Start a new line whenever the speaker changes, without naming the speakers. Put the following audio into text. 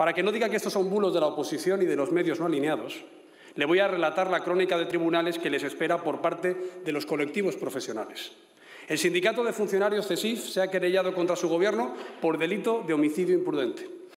Para que no diga que estos son bulos de la oposición y de los medios no alineados, le voy a relatar la crónica de tribunales que les espera por parte de los colectivos profesionales. El sindicato de funcionarios CESIF se ha querellado contra su gobierno por delito de homicidio imprudente.